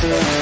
Yeah.